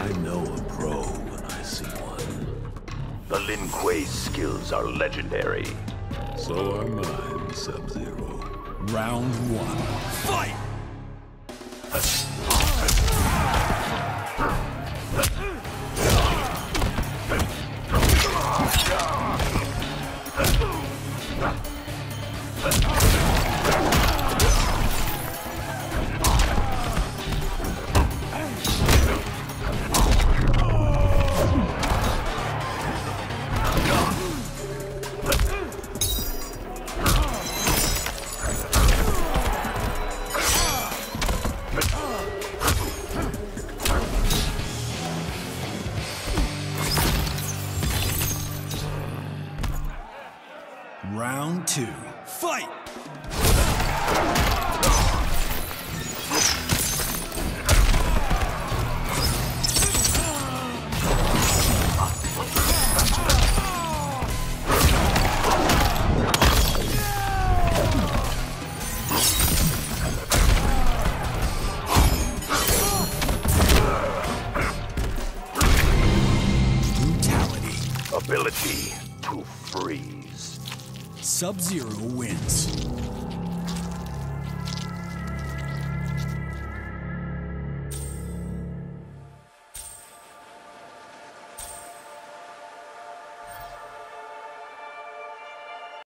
I know a pro when I see one. The Lin Kuei's skills are legendary. So are mine, Sub-Zero. Round one. Fight! Round two. Fight! Brutality. Ability to freeze. Sub-Zero wins.